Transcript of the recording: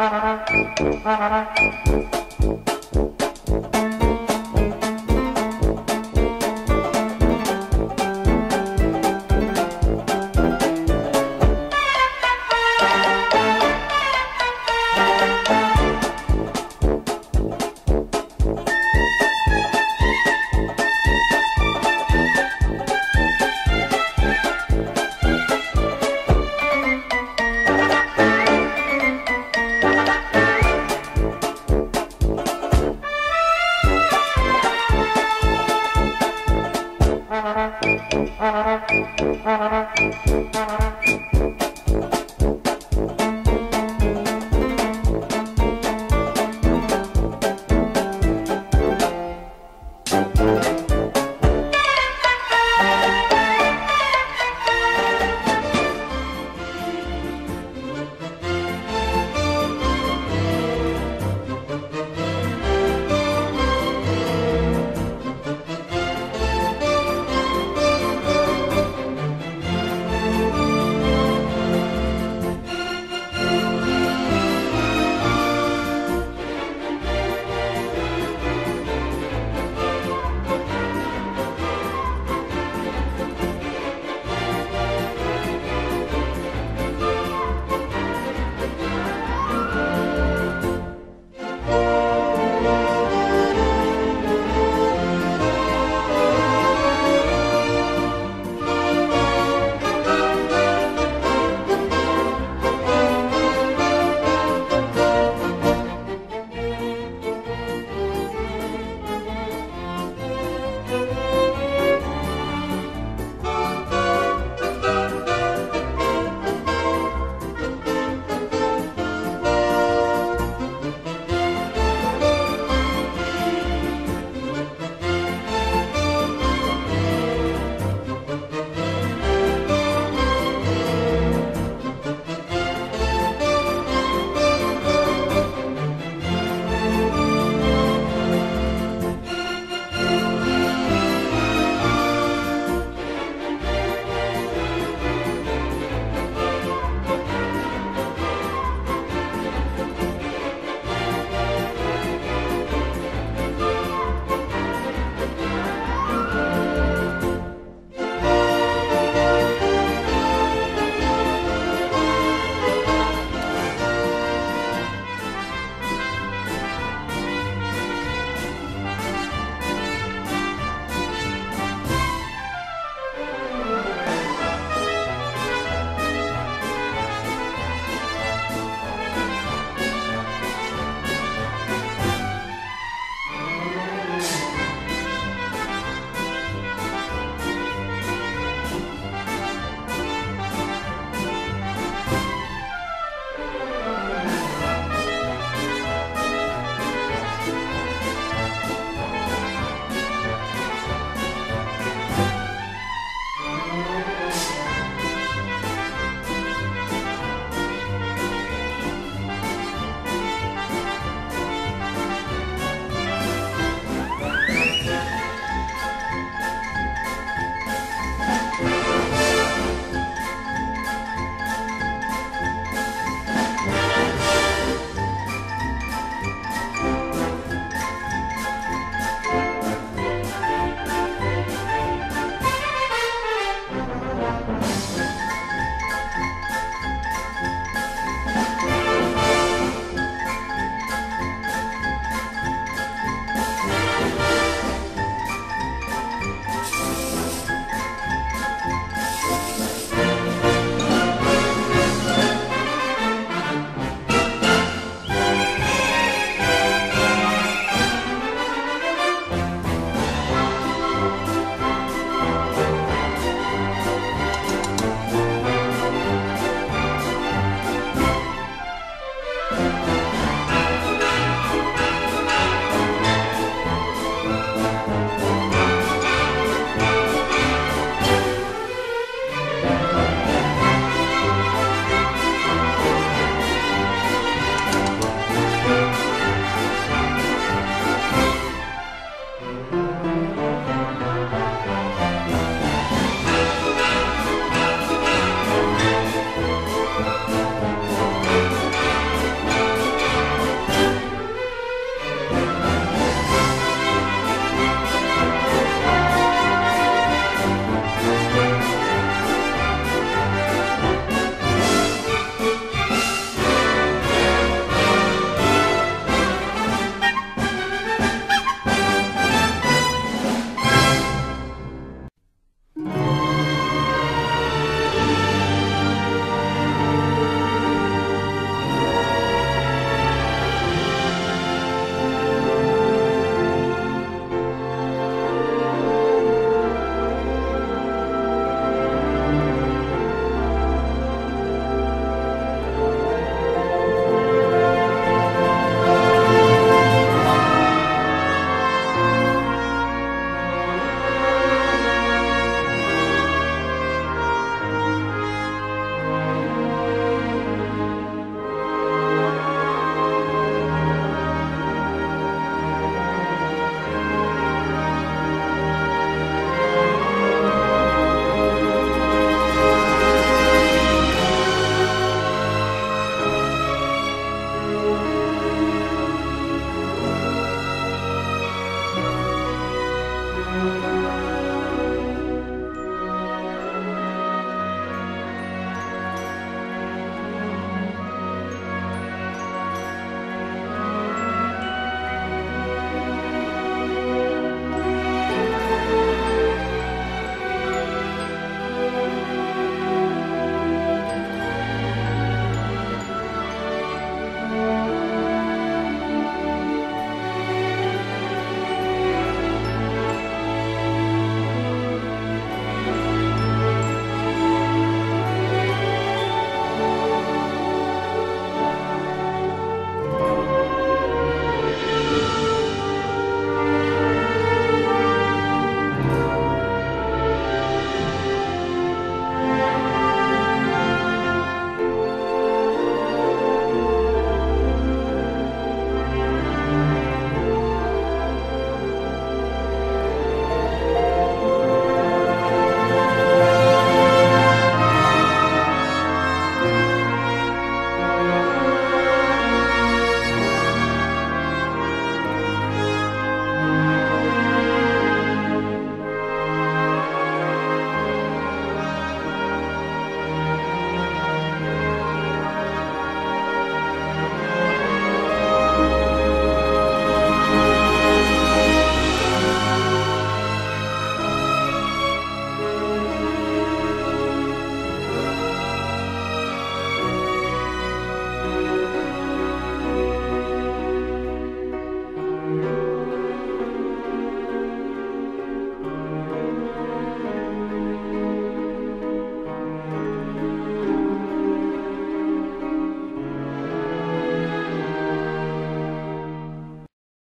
Thank you. Bye. Bye.